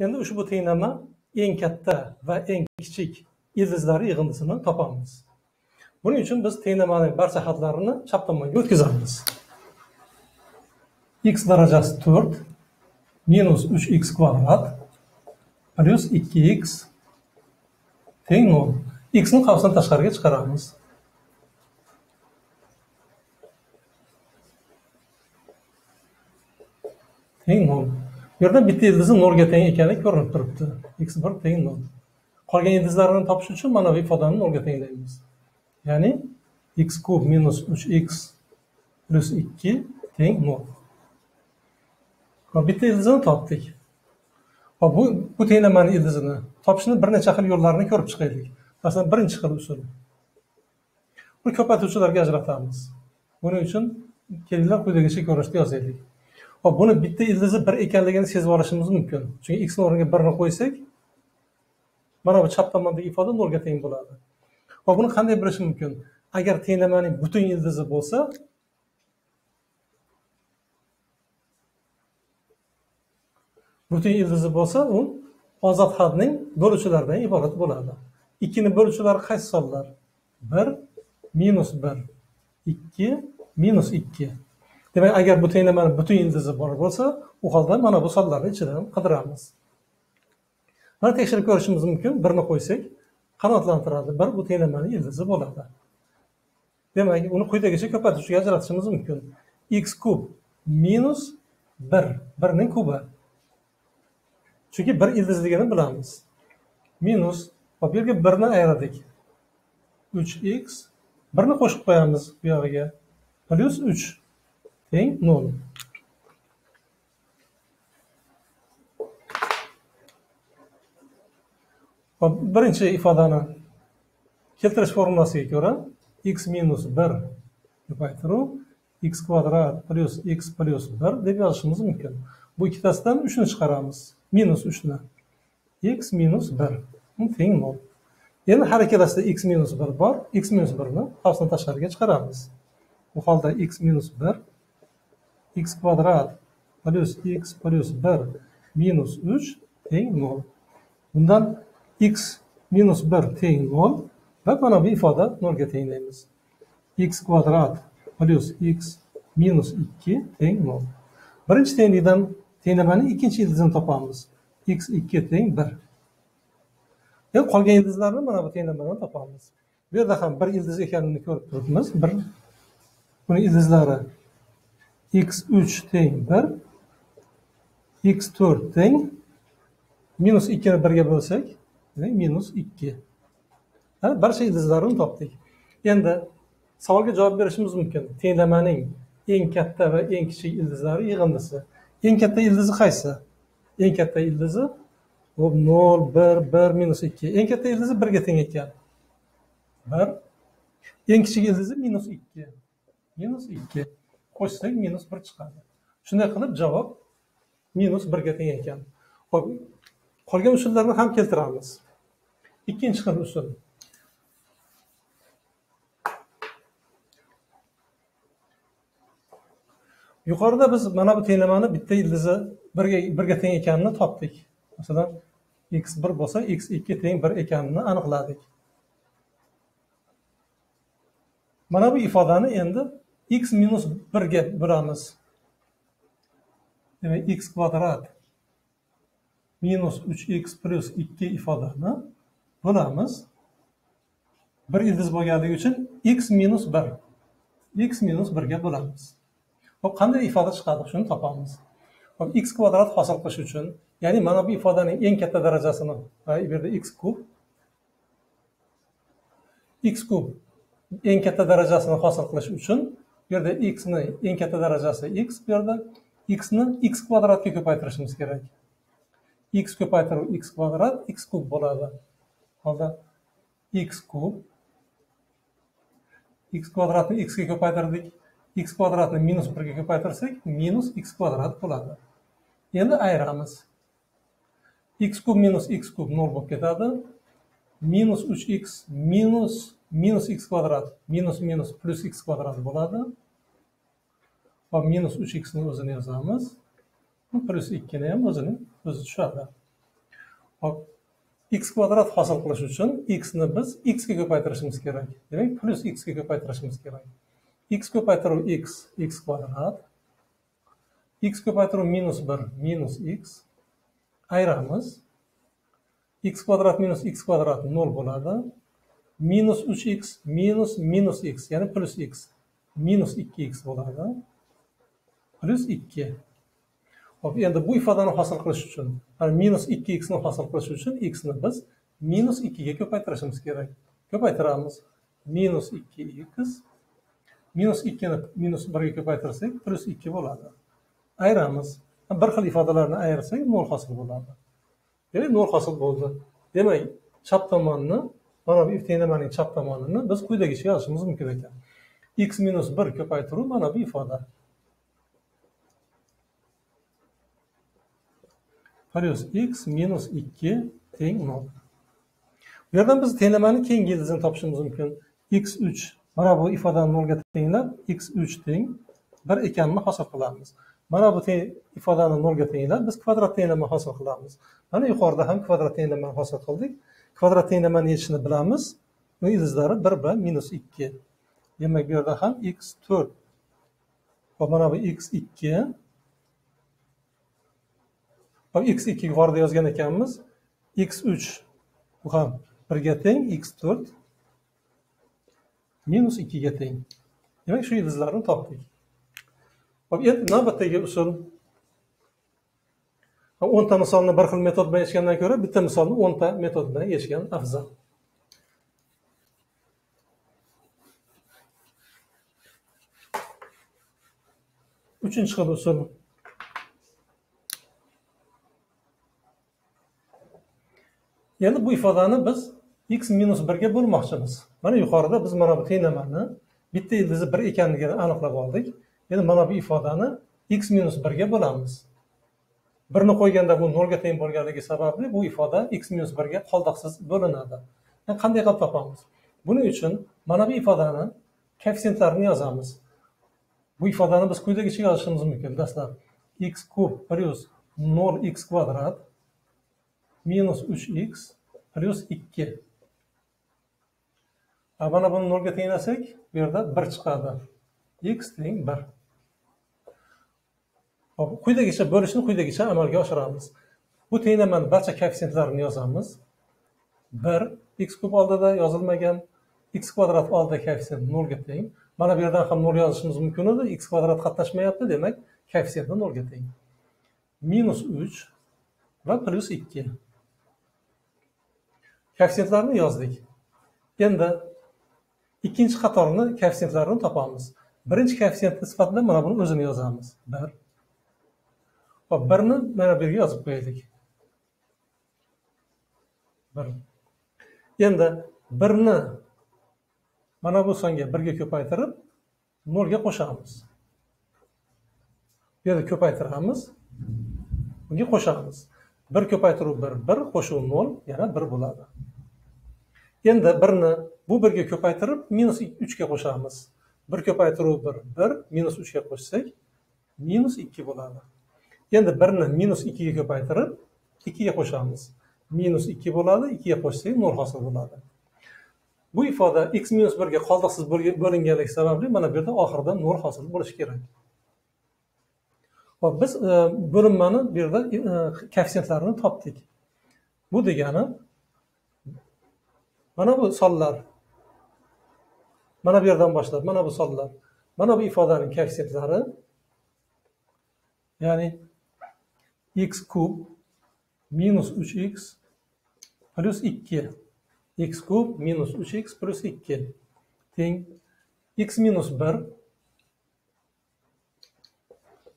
endi ushbu tenglama eng katta va eng kichik ildizlari yig'indisini topamiz. Buning uchun biz tenglamaning barcha xatlarini chap tomonga o'tkazamiz. X darajasi to'rt minus uch x kvadrat plyus ikki x teng nol xni qavsdan tashqariga chiqaramiz. Teng nol bu yerda bitta ildizi nolga teng ekani ko'rinib turibdi. X bir teng nol qolgan ildizlarini topish uchun mana bu ifodani nolga tenglaymiz. Ya'ni x kub minus uch x plyus ikki teng nol bitta ildizini topdik. Va bu bu tenglamani ildizini topishni bir necha xil yo'llarini ko'rib chiqaylik. Masalan birinchi xil usul. Buni ko'paytuvchilarga ajratamiz. Buning uchun kelinglar quyidagicha ko'rinishda yozaylik. Va buni bitta ildizi bir ekanligini sezib olishimiz mumkin. Chunki x o'rniga birni qo'ysak mana bu chap tomondagi ifoda nolga teng bo'ladi. Va buni qanday bilish mumkin? Agar tenglamaning butun ildizi bo'lsa butun ildizi bo'lsa u ozod hadning bo'luvchilaridan iborat bo'ladi. Ikkini bo'luvchilari qaysi sonlar? Bir minus bir ikki minus ikki. Demak agar bu tenglamani butun ildizi bor bo'lsa u holda mana bu sonlarni ichidan qidiramiz. Mana tekshirib ko'rishimiz mumkin. Birni qo'ysak qanoatlantiradi. Bir bu tenglamani ildizi bo'ladi. Demak uni quyidagicha ko'paytirishga ajratishimiz mumkin. X kub minus bir. Birning kubi. Chunki bir ildizligini bilamiz. Minus hop bu yerga birni ayiradik uch x. Birni qo'shib qo'yamiz bu yog'iga. Plyus uch. Tem? Nol hop birinchi ifodani keltirish formulasiga ko'ra x minus bir deb ko'paytiruv x kvadrat plyus x plyus bir deb yozishimiz mumkin bu ikkitasidan uchni chiqaramiz minus uchni x minus bir teng nol. Endi har ikkalasida x minus bir bor x minus birni qavsdan tashqariga chiqaramiz bu holda x minus bir x kvadrat plyus x plyus 1 minus 3 teng 0. Bundan x minus 1 teng 0 va mana bu ifoda 0 ga tenglaymiz. x kvadrat plyus x minus 2 teng 0. Birinchi tenglikdan tenglamaning ikkinchi ildizini topamiz. x2 teng 1. Endi qolgan ildizlarni mana bu tenglamadan topamiz. Bu yerda ham bir ildiz ekanini ko'rib turibmiz. Bir buni ildizlari x3 teng 1, x4 teng minus 2 ni 1 ga bo'lsak, demak minus 2. Barcha ildizlarini topdik. Endi savolga javob berishimiz mumkin. Tenglamaning eng katta va eng kichik ildizlari yig'indisi. Eng katta ildizi qaysi? Eng katta ildizi hop 0, 1, 1, minus 2. Eng katta ildizi 1 ga teng ekan. 1. Eng kichik ildizi minus 2. Minus 2. qo'shsang minus bir chiqadi. Shunday qilib javob minus birga teng ekan. Ho'p qolgan usullarni ham keltiramiz. Ikkinchi xil usul. Yuqorida biz mana bu tenglamani bitta ildizi birga birga teng ekanini topdik. Masalan x bir bo'lsa x ikki teng bir ekanini aniqladik. Mana bu ifodani endi x minus birga bo'lamiz demak x kvadrat minus uch x plyus ikki ifodani bo'lamiz bir ildiz bo'lganligi uchun x minus bir. X minus birga bo'lamiz hop qanday ifoda chiqadi shuni topamiz. Hop x kvadrat hosil qilish uchun ya'ni mana bu ifodaning eng katta darajasini bu yerda x kub x kub eng katta darajasini hosil qilish uchun bu yerda x ni eng katta darajasi x bu yerda. x ni x kvadratga ko'paytirishimiz kerak. x ko'paytiruv x kvadrat x kub bo'ladi. Holda x kub x kvadratni x ga ko'paytirdik. x kvadratni minus birga ko'paytirsak minus x kvadrat bo'ladi. Endi ayiramiz. x kub minus x kub nol bo'lib ketadi. Minus uch x minus minus x kvadrat minus minus plyus x kvadrat bo'ladi va minus uch xni o'zini yozamiz plyus ikkini ham o'zini o'zi tushadi hop x kvadrat hosil qilish uchun x ni biz x ga ko'paytirishimiz kerak demak plyus x ga ko'paytirishimiz kerak x ko'paytiruv x x kvadrat x ko'paytiruv minus bir minus x ayiramiz x kvadrat minus x kvadrat nol bo'ladi minus 3x minus minus x ya'ni plyus x minus 2x bo'ladi. Plyus 2 hop endi bu ifodani hosil qilish uchun yani minus 2xni hosil qilish uchun xni biz minus 2 ga ko'paytirishimiz kerak. Ko'paytiramiz. Minus 2x minus 2 ni minus 1 ga ko'paytirsak plyus 2 bo'ladi. Ayiramiz. Bir xil ifodalarni ayirsak nol hosil bo'ladi. Demak nol hosil bo'ldi. Demak chap tomonni mana bu tenglamaning chap tomonini biz quyidagicha yozishimiz mumkin ekan. X minus bir ko'paytiruv mana bu ifoda. Plyus x minus ikki teng nol. Bu yerdan biz tenglamani keyingi ildizini topishimiz mumkin. X uch mana bu ifodani nolga tenglab x uch teng bir ekanini hosil qilamiz. Mana bu ifodani nolga tenglab biz kvadrat tenglama hosil qilamiz. Mana yuqorida ham kvadrat tenglamani hosil qildik. Kvadrat teng nimani yechishini bilamiz. Uni ildizlari bir bilan minus ikki. Demak bu yerda ham x to'rt. Va mana bu x ikki. X ikki yuqorida yozgan ekanmiz. x uch. Bu ham birga teng x to'rt. Minus ikkiga teng. Demak shu ildizlarni topdik. Hop endi navbatdagi usul o'nta misolni bir xil metod bilan yechgandan ko'ra bitta misolni o'nta metod bilan yechgan afzal. Uchinchi xil usul. Yana bu ifodani biz x minus birga bo'lmoqchimiz. Mana yuqorida biz mana bu tenglamani bitta ildizi bir ekanligini aniqlab oldik. Endi mana bu ifodani x minus birga bo'lamiz. Birni qo'yganda bu nolga teng bo'lganligi sababli bu ifoda x minus birga qoldiqsiz bo'linadi. Qanday qilib topamiz? Buning uchun mana bu ifodani koeffitsiyentlarini yozamiz. Bu ifodani biz quyidagicha yozishimiz mumkin dastlab x kub plyus nol x kvadrat minus uch x plyus ikki. Mana buni nolga tenglasak bu yerda bir chiqadi. X teng bir. Hop quyidagicha bo'lishni quyidagicha amalga oshiramiz. Bu tenglamani barcha koeffitsiyentlarini yozamiz. Bir x kub oldida yozilmagan x kvadrat oldida koeffitsient nolga teng. Mana bu yerdan ham nol yozishimiz mumkin edi. X kvadrat qatnashmayapti demak koeffitsiyenti nolga teng. Minus uch va plyus ikki. Koeffitsiyentlarni yozdik. Endi ikkinchi qatorni koeffitsiyentlarini topamiz. Birinchi koeffitsient sifatida mana buni o'zini yozamiz. Bir birni mana bu yerga yozib qo'yaylik. Bir. Endi birni mana bu songa birga ko'paytirib nolga qo'shamiz. Bu yerda ko'paytiramiz bunga qo'shamiz. Bir ko'paytiruv bir bir qo'shuv nol yana bir bo'ladi. Endi birni bu birga ko'paytirib minus uchga qo'shamiz. Bir ko'paytiruv bir bir minus uchga qo'shsak minus ikki bo'ladi. Endi birni minus ikkiga ko'paytirib ikkiga qo'shamiz. Minus ikki bo'ladi ikkiga qo'shsak nol hosil bo'ladi. Bu ifoda x minus birga qoldiqsiz bo'linganligi sababli mana bu yerda oxirida nol hosil bo'lishi kerak. Hop biz e, bo'linmani bu yerda e, koeffitsiyentlarini topdik. Bu degani mana bu sonlar mana bu yerdan boshlab mana bu sonlar mana bu ifodaning koeffitsiyentlari ya'ni x kub minus 3x plyus 2 x kub minus 3x plyus 2 teng. x minus 1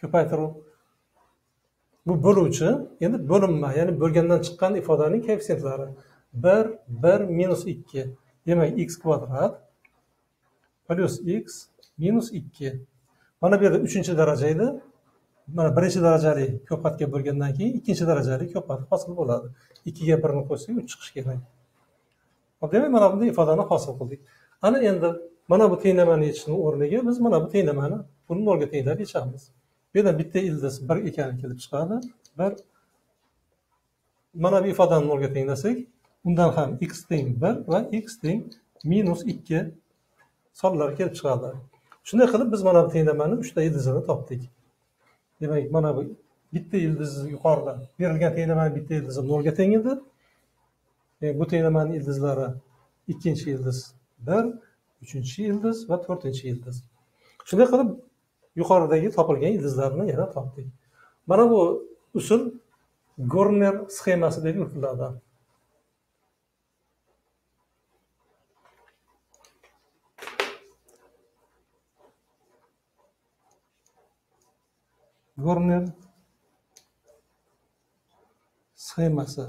ko'paytiruv bu bo'luvchi endi bo'linma ya'ni bo'lgandan chiqqan ifodaning koeffitsientlari 1 1 minus 2 demak x kvadrat plyus x minus 2 mana bu yerda uchinchi daraja edi mana birinchi darajali ko'patga bo'lgandan keyin ikkinchi darajali ko'pat hosil bo'ladi. Ikkiga birni qo'shsak uch chiqishi kerak. Demak mana bunday ifodani hosil qildik. Ana endi mana bu tenglamani yechishni o'rniga biz mana bu tenglamani buni nolga tenglab yechamiz. Bu yerdan bitta ildiz bir ekani kelib chiqadi. Bir mana bu ifodani nolga tenglasak undan ham x teng bir va x teng minus ikki sonlar kelib chiqadi. Shunday qilib biz mana bu tenglamani uchta ildizini topdik. Demak mana bu bitta ildiz yuqorida berilgan tenglamani bitta ildizi nolga teng edi e, bu tenglamani ildizlari ikkinchi ildiz bir uchinchi ildiz va to'rtinchi ildiz. Shunday qilib yuqoridagi topilgan ildizlarni yana topdik. Mana bu usul gorner sxemasi deb yuritiladi gorner sxemasi